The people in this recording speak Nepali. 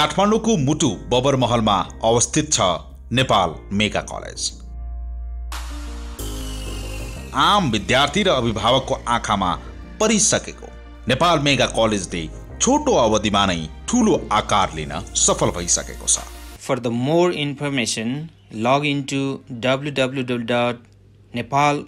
काठमाडौँको मुटु बबर महलमा अवस्थित छ नेपाल मेगा कलेज। आम विद्यार्थी र अभिभावकको आँखामा परिसकेको नेपाल मेगा कलेजले छोटो अवधिमा नै ठुलो आकार लिन सफल भइसकेको छ। For the more information log in to W W dot Nepal